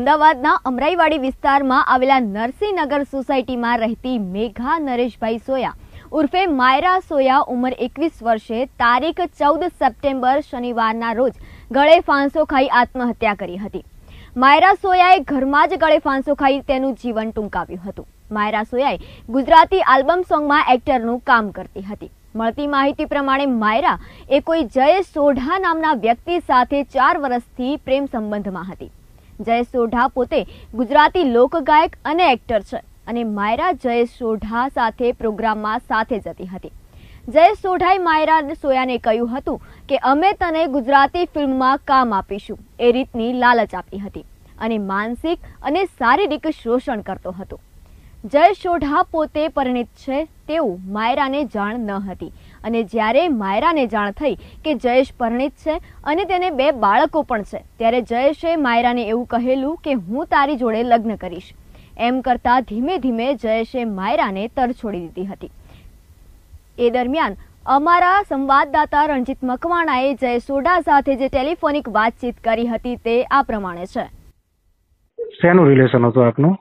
અમદાવાદના અમરાઈવાડી વિસ્તારમાં આવેલા નરસિંહનગર સોસાયટીમાં રહેતી મેઘા નરેશભાઈ સોયા ઉર્ફે માયરા સોયા ઉંમર એકવીસ વર્ષે તારીખ ચૌદ સપ્ટેમ્બર શનિવારના રોજ ગળે ફાંસો ખાઈ આત્મહત્યા કરી હતી. માયરા સોયાએ ઘરમાં જ ગળે ફાંસો ખાઈ તેનું જીવન ટૂંકાવ્યું હતું. માયરા સોયાએ ગુજરાતી આલ્બમ સોંગમાં એક્ટરનું કામ કરતી હતી. મળતી માહિતી પ્રમાણે માયરા એ કોઈ જય સોઢા નામના વ્યક્તિ સાથે ચાર વર્ષથી પ્રેમ સંબંધમાં હતી. જયેશ સોઢા પોતે ગુજરાતી લોકગાયક અને એક્ટર છે અને માયરા જયેશ સોઢા સાથે પ્રોગ્રામમાં સાથે જતી હતી. જયેશ સોઢાએ માયરા સોયાને કહ્યું હતું કે, અમે તને ગુજરાતી ફિલ્મમાં કામ આપીશું. એ રીતની લાલચ આપી હતી અને માનસિક અને શારીરિક શોષણ કરતો હતો. જયેશ સોઢા પોતે પરિણિત છે તેવું માયરાને જાણ ન હતી. અને જ્યારે માયરાને જાણ થઈ કે જયેશ પરણિત છે અને તેને બે બાળકો પણ છે ત્યારે જયેશે માયરાને એવું કહેલું કે હું તારી જોડે લગ્ન કરીશ. એમ કરતા ધીમે ધીમે જયેશે માયરાને તર છોડી દીધી હતી. એ દરમિયાન અમારા સંવાદદાતા રણજીત મકવાણાએ જય સોડા સાથે જે ટેલિફોનિક વાતચીત કરી હતી તે આ પ્રમાણે છે. શેનું રિલેશન હતું આપનું?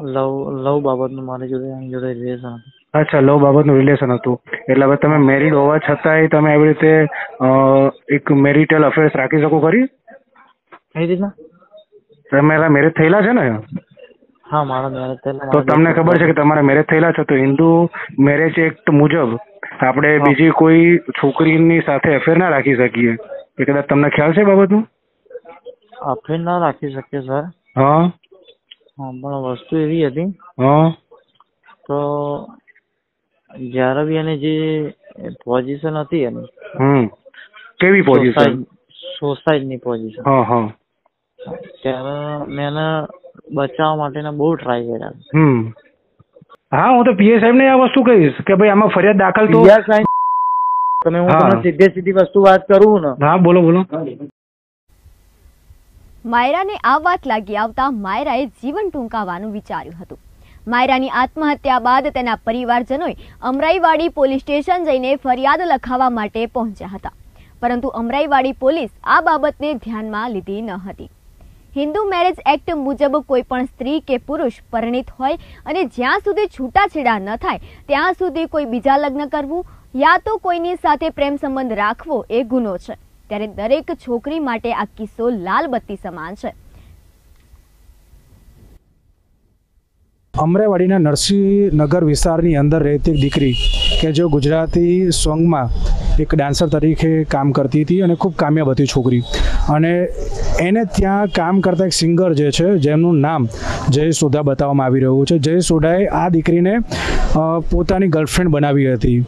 લવ લવ બાબતનું મારી જોડે એની જોડે રિલેશન હતું. અચ્છા લવ બાબતનું રિલેશન હતું. એટલે હવે તમે મેરિડ હોવા છતાંય તમે આવી રીતે એક મેરિટલ અફેર્સ રાખી શકો ખરી? કઈ રીતના? તમારા મેરેજ થયેલા છે ને? હા મારા મેરેજ થયેલા. તો તમને ખબર છે કે તમારા મેરેજ થયેલા છે તો હિન્દુ મેરેજ એક્ટ મુજબ આપણે બીજી કોઈ છોકરીની સાથે અફેર ના રાખી શકીએ. એ કદાચ તમને ખ્યાલ છે બાબતનું? અફેર ના રાખી શકીએ સર હા. હા પણ વસ્તુ એવી હતી હા. તો જ્યારે બી એને જે પોઝિશન હતી એની હમ. કેવી પોઝિશનની પોઝિશન હા હા. ત્યારે મેં એને બચાવવા માટેના બહુ ટ્રાય કર્યા. હમ. હા હું તો પીએ સાહેબ ને આ વસ્તુ કહીશ કે ભાઈ આમાં ફરિયાદ દાખલ તો સાહેબ તમે હું હા. તમને સીધે સીધી વસ્તુ વાત કરું ને. હા બોલો બોલો. માયરાને આ વાત લાગી આવતા માયરાએ જીવન ટૂંકાવાનું વિચાર્યું હતું. માયરાની આત્મહત્યા બાદ તેના પરિવારજનોએ અમરાઈવાડી પોલીસ સ્ટેશન જઈને ફરિયાદ લખાવવા માટે પહોંચ્યા હતા. પરંતુ અમરાઈવાડી પોલીસ આ બાબતને ધ્યાનમાં લીધી ન હતી. હિન્દુ મેરેજ એક્ટ મુજબ કોઈ પણ સ્ત્રી કે પુરુષ પરિણિત હોય અને જ્યાં સુધી છૂટાછેડા ન થાય, ત્યાં સુધી કોઈ બીજા લગ્ન કરવું યા તો કોઈની સાથે પ્રેમ સંબંધ રાખવો એ ગુનો છે. ત્યારે દરેક છોકરી માટે આ કિસ્સો લાલ બત્તી સમાન છે. અમરેવાડીના નરસિંહનગર વિસ્તારની અંદર રહેતી દીકરી કે જો ગુજરાતી સોંગમાં એક ડાન્સર તરીકે કામ કરતી હતી અને ખૂબ કામયાબ હતી છોકરી. અને એને ત્યાં કામ કરતા એક સિંગર જે છે, જેમનું નામ જય સોઢા બતાવવામાં આવી રહ્યું છે. જય સોઢાએ આ દીકરીને પોતાની ગર્લફ્રેન્ડ બનાવી હતી.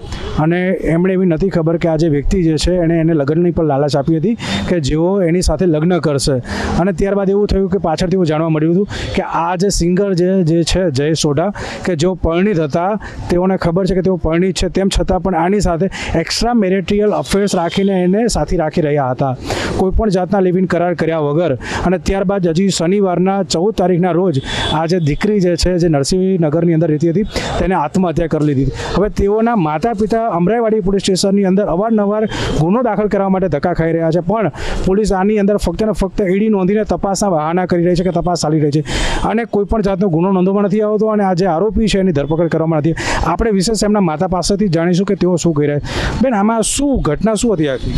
અને એમણે એવી નથી ખબર કે આ જે વ્યક્તિ જે છે, એણે એને લગ્નની પણ લાલચ આપી હતી કે જેઓ એની સાથે લગ્ન કરશે. અને ત્યારબાદ એવું થયું કે પાછળથી એવું જાણવા મળ્યું હતું કે આ જે સિંગર જે જે છે જય સોઢા કે જેઓ પરિણિત હતા, તેઓને ખબર છે કે તેઓ પરિણિત છે. તેમ છતાં પણ આની સાથે એક્સ્ટ્રા મેરિટિયલ અફેર્સ રાખીને એને સાથી રાખી રહ્યા હતા. કોઈપણ જાતના લિવિન કરાર કર્યા વગર અને ત્યારબાદ હજી શનિવારના ચૌદ તારીખના રોજ આ જે દીકરી જે છે, જે નરસિંહનગરની અંદર રહેતી હતી, તેને આત્મહત્યા કરી લીધી હવે તેઓના માતા પિતા અમરાઈવાડી પોલીસ સ્ટેશનની અંદર અવારનવાર ગુનો દાખલ કરવા માટે ધક્કા ખાઈ રહ્યા છે. પણ પોલીસ આની અંદર ફક્ત ને ફક્ત ઈડી નોંધીને તપાસના બહાના કરી રહી છે કે તપાસ ચાલી રહી છે. અને કોઈ પણ જાતનો ગુનો નોંધવામાં નથી આવતો અને આ જે આરોપી છે એની ધરપકડ કરવામાં નથી. આપણે વિશેષ એમના માતા પાસેથી જાણીશું કે તેઓ શું કહી રહ્યા બેન, આમાં શું ઘટના શું હતી આખી?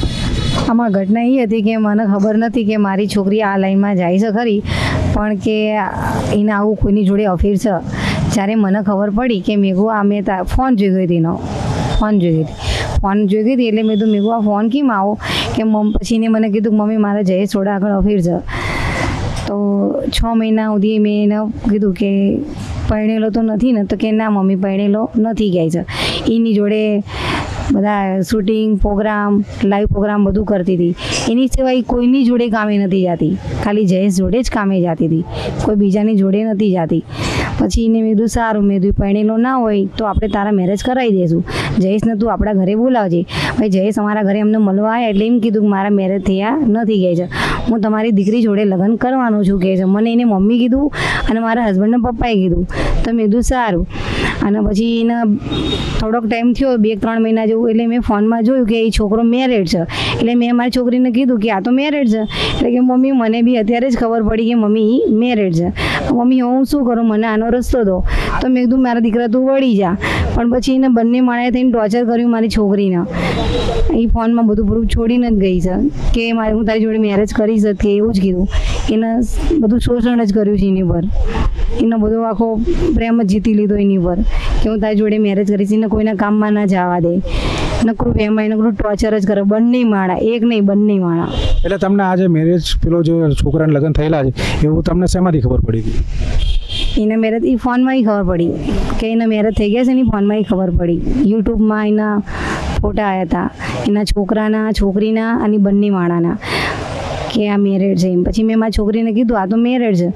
આમાં ઘટના એ હતી કે મને ખબર નથી કે મારી છોકરી આ લાઈનમાં જાય છે ખરી, પણ કે એને આવું કોઈની જોડે અફેર છે. જ્યારે મને ખબર પડી કે મેઘુ આ મેં ફોન જોઈ ગઈ હતી ફોન જોઈ હતી ફોન જોઈ ગઈ હતી એટલે મેં કીધું, મેઘુ, આ ફોન કેમ આવો? કે મમ, પછી એને મને કીધું, મમ્મી, મારે જયેશ થોડા આગળ અફેર છે. તો છ મહિના સુધી મેં એને કીધું કે પરણેલો તો નથી ને, તો કે ના મમ્મી, પરણેલો નથી ગયા છે. એની જોડે બધા શૂટિંગ પ્રોગ્રામ લાઈવ પ્રોગ્રામ બધું કરતી હતી. એની સિવાય કોઈની જોડે કામે નથી જતી. ખાલી જયેશ જોડે જ કામે જતી હતી. કોઈ બીજાની જોડે નથી જતી. પછી એને મેં સારું, મેં કીધું પરણેલો ના હોય, તો આપણે તારા મેરેજ કરાવી દઈશું જયેશને તું આપણા ઘરે બોલાવજે. ભાઈ, જયેશ અમારા ઘરે અમને મળવા આવ્યા એટલે એમ કીધું કે મારા મેરેજ થયા નથી કહે છે. હું તમારી દીકરી જોડે લગ્ન કરવાનું છું કહે છે. મને એને મમ્મી કીધું અને મારા હસબન્ડને પપ્પાએ કીધું. તો મેં કીધું, સારું. અને પછી એને થોડોક ટાઈમ થયો, બે ત્રણ મહિના જેવું, એટલે મેં ફોનમાં જોયું કે એ છોકરો મેરેડ છે. એટલે મેં મારી છોકરીને કીધું કે આ તો મેરેડ છે. એટલે કે મમ્મી, મને બી અત્યારે જ ખબર પડી કે મમ્મી મેરેડ છે. મમ્મી, હું શું કરું? મને આનો રસ્તો દો. તો મેં કીધું, મારા દીકરા, તું વળી જા. પણ પછી એને બંને માણે થઈને ટોર્ચર કર્યું મારી છોકરીને. એ ફોનમાં બધું પૂરું છોડીને જ ગઈ છે કે મારે, હું તારી જોડે મેરેજ કરી શકે એવું જ કીધું. એને બધું શોષણ જ કર્યું છે એની પર એનો બધો આખો પ્રેમ જ જીતી લીધો એની પર કે હું તારી જોડે મેરેજ કરીશ એને કોઈના કામમાં ના જવા દે. નકરું એમાં નકરું ટોર્ચર જ કરે. બંને માળા એક નહીં બંને માળા એટલે તમને આજે મેરેજ પેલો જે છોકરાને લગ્ન થયેલા છે એવું તમને શેમાંથી ખબર પડી હતી એના મેરેજ એ ફોનમાં ખબર પડી. કે એના મેરેજ થઈ ગયા છે એની ફોનમાં ખબર પડી. યુટ્યુબમાં એના ફોટા આવ્યા હતા. એના છોકરાના છોકરીના અને બંને માણાના. કે આ મેરેડ છે. એમ પછી મેં મારી છોકરીને કીધું આ તો મેરેડ છે.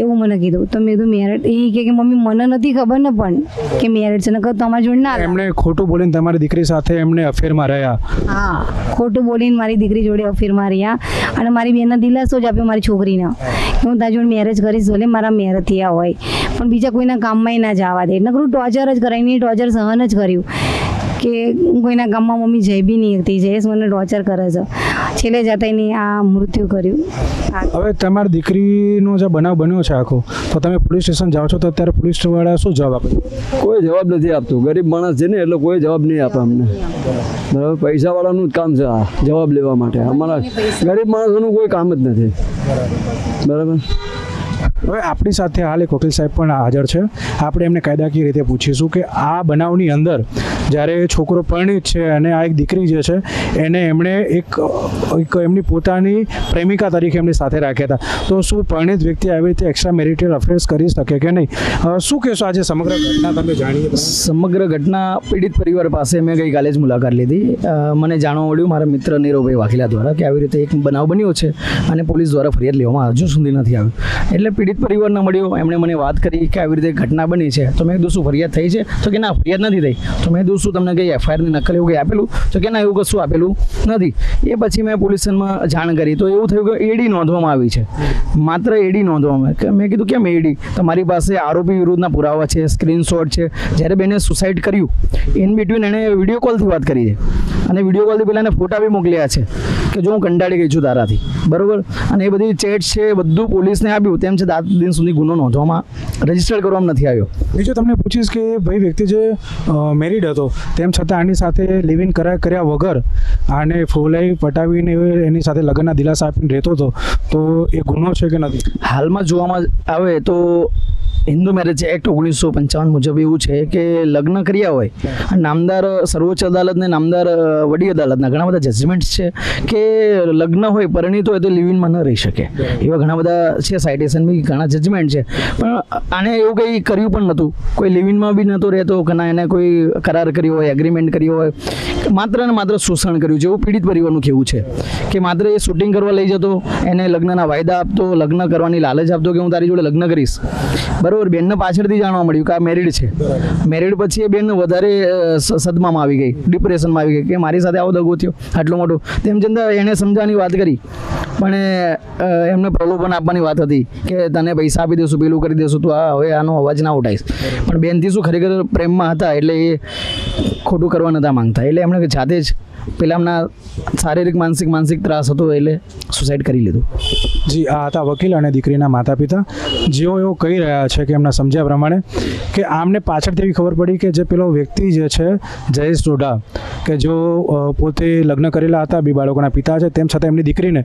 એવું મને કીધું. તો મેં કીધું મેરેડ એ કહે કે મમ્મી મને નથી ખબર ને પણ કે મેરેડ છે. નકર તમારી જોડે ના એમણે ખોટું બોલીને તમારી દીકરી સાથે એમણે અફેરમાં રહ્યા. હા ખોટું બોલીને મારી દીકરી જોડે અફેરમાં રહ્યા અને મારી બેનને દિલાસો જ આપ્યો મારી છોકરીને. કે હું તારી જોડે મેરેજ કરીશ ભલે મારા મેરેજ થયા હોય. પણ બીજા કોઈના કામમાંય ના જવા દે. નકરું ટોર્ચર જ કરાવીને ટોર્ચર સહન જ કર્યું. કે હું કોઈના ગામમાં મમ્મી જઈ બી નહીં હતી જયેશ મને ટોર્ચર કરે છે. છેલ્લે જતા એની આ મૃત્યુ કર્યું. હવે તમારી દીકરીનો જે બનાવ બન્યો છે આખો તો તમે પોલીસ સ્ટેશન જાઓ છો તો અત્યારે પોલીસવાળા શું જવાબ આપે? કોઈ જવાબ નથી આપતું. ગરીબ માણસ છે ને એટલે કોઈ જવાબ નહીં આપે અમને. બરાબર? પૈસાવાળાનું જ કામ છે આ જવાબ લેવા માટે. અમારા ગરીબ માણસોનું કોઈ કામ જ નથી. બરાબર? હવે આપણી સાથે હાલ એક વકીલ સાહેબ પણ હાજર છે. આપણે એમને કાયદાકીય રીતે પૂછીશું કે આ બનાવની અંદર જ્યારે છોકરો પરણિત છે અને આ એક દીકરી જે છે, એને એમણે એક એક એમની પોતાની પ્રેમિકા તરીકે એમની સાથે રાખ્યા હતા. તો શું પરિણીત વ્યક્તિ આવી રીતે એક્સ્ટ્રા મેરિટલ અફેર્સ કરી શકે કે નહીં? શું કહેશો આજે સમગ્ર ઘટના તમે જાણીએ સમગ્ર ઘટના પીડિત પરિવાર પાસે મેં ગઈકાલે જ મુલાકાત લીધી. મને જાણવા મળ્યું મારા મિત્ર નીરવભાઈ વાઘેલા દ્વારા કે આવી રીતે એક બનાવ બન્યો છે અને પોલીસ દ્વારા ફરિયાદ લેવામાં હજુ સુધી નથી આવ્યું. એટલે પીડિત પરિવારને મળ્યો, એમણે મને વાત કરી કે આવી રીતે ઘટના બની છે. તો મેં કીધું, શું ફરિયાદ થઈ છે? તો કે, ના, ફરિયાદ નથી થઈ. તો મેં કીધું, શું તમને કઈ એફઆઈઆરની નકલ એવું કંઈ આપેલું? તો કે, ના, એવું કશું આપેલું નથી. એ પછી મેં પોલીસ સ્ટેશનમાં જાણ કરી. તો એવું થયું કે એડી નોંધવામાં આવી છે. માત્ર એડી નોંધવામાં. કે મેં કીધું, કેમ એડી તમારી પાસે આરોપી વિરુદ્ધના પુરાવા છે, સ્ક્રીનશોટ છે. જ્યારે બેને સુસાઇડ કર્યું ઇન બિટવીન એણે વીડિયો કોલથી વાત કરી છે. અને વીડિયો કોલથી પહેલાં એને ફોટા બી મોકલ્યા છે. કે જો હું કંટાળી ગઈ છું તારાથી. બરોબર? અને એ બધી ચેટ છે એ બધું પોલીસને આપ્યું. તેમ છતાં આજ દિન સુધી ગુનો નોંધવામાં રજિસ્ટર કરવામાં નથી આવ્યો. બીજું તમને પૂછીશ કે ભાઈ વ્યક્તિ જે મેરિડ હતો તેમ છતાં આની સાથે લિવ ઇન કરાર કર્યા વગર આને ફોલાઈ પટાવીને એની સાથે લગ્નના દિલાસા આપીને રહેતો હતો તો એ ગુનો છે કે નથી? હાલમાં જોવામાં આવે તો હિન્દુ મેરેજ એક્ટ ઓગણીસો પંચાવન મુજબ એવું છે કે લગ્ન કર્યા હોય, નામદાર સર્વોચ્ચ અદાલત ને નામદાર વડી અદાલતના ઘણા બધા જજમેન્ટ્સ છે કે લગ્ન હોય, પરિણીત હોય તો લિવિનમાં ન રહી શકે. એવા ઘણા બધા છે સાઇટેશન બી, ઘણા જજમેન્ટ છે. પણ આને એવું કંઈ કર્યું પણ નહોતું. કોઈ લિવિનમાં બી નહોતો રહેતો કે એને કોઈ કરાર કર્યો હોય એગ્રીમેન્ટ કર્યો હોય. માત્ર ને માત્ર શોષણ કર્યું એવું પીડિત પરિવારનું કહેવું છે કે માત્ર એ શૂટિંગ કરવા લઈ જતો, એને લગ્નના વાયદા આપતો, લગ્ન કરવાની લાલચ આપતો કે હું તારી જોડે લગ્ન કરીશ. બરોબર? બેનને પાછળથી જાણવા મળ્યું કે આ મેરિડ છે. મેરિડ પછી એ બેન વધારે સદમામાં આવી ગઈ ડિપ્રેશનમાં આવી ગઈ કે મારી સાથે આવો દગો થયો, આટલો મોટો. તેમ છતાં એણે સમજાવવાની વાત કરી, પણ એમને પ્રલોભન આપવાની વાત હતી કે તને પૈસા આપી દેશું, પેલું કરી દેશું, તું આ હવે આનો અવાજ ના ઉઠાઈશ પણ બેનથી શું ખરેખર પ્રેમમાં હતા એટલે એ ખોટું કરવા નતા માંગતા. એટલે એમણે જાતે જ પેલામના શારીરિક, માનસિક માનસિક ત્રાસ હતો એટલે સુસાઇડ કરી લીધું. જી, આ હતા વકીલ અને દીકરીના માતા પિતા જેઓ એવું કહી રહ્યા છે કે એમના સમજ્યા પ્રમાણે, કે આમને પાછળથી એવી ખબર પડી કે જે પેલો વ્યક્તિ જે છે, જયેશ ડોડા કે જો પોતે લગ્ન કરેલા હતા, બે બાળકોના પિતા છે, તેમ છતાં એમની દીકરીને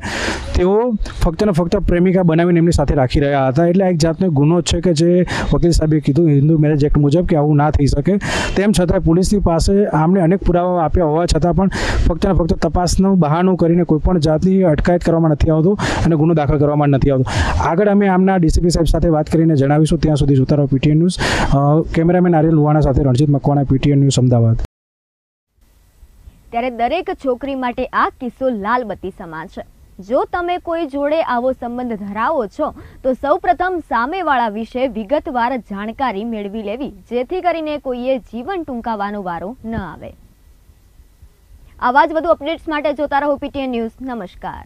તેઓ ફક્ત ને ફક્ત પ્રેમિકા બનાવીને એમની સાથે રાખી રહ્યા હતા. એટલે એક જાતનો ગુનો છે કે જે વકીલ સાહેબે કીધું, હિન્દુ મેરેજ એક્ટ મુજબ કે આવું ના થઈ શકે. તેમ છતાં પોલીસની પાસે આમને અનેક પુરાવા આપ્યા હોવા છતાં પણ ફક્ત ને ફક્ત તપાસનું બહાનું કરીને કોઈપણ જાતની અટકાયત કરવામાં નથી આવતું અને ગુનો દાખલ કરવામાં નથી આવતો. આગળ અમે આમના ડીસીપી સાહેબ સાથે વાત કરીને જણાવીશું. ત્યાં સુધી જોતા રહો PTN news. Cameraman Aryal Luhana સાથે રણજીત મકવાણા પીટીએન ન્યૂઝ, અમદાવાદ. ત્યારે દરેક છોકરી માટે આ કિસ્સો લાલબત્તી સમાન છે. જો તમે કોઈ જોડે આવો સંબંધ ધરાવો છો, તો સૌપ્રથમ સામેવાળા વિશે વિગતવાર જાણકારી મેળવી લેવી, જેથી કરીને કોઈએ જીવન ટૂંકાવાનો વારો ન આવે. આવા જ વધુ અપડેટ્સ માટે જોતા રહો પીટીએન ન્યૂઝ. નમસ્કાર.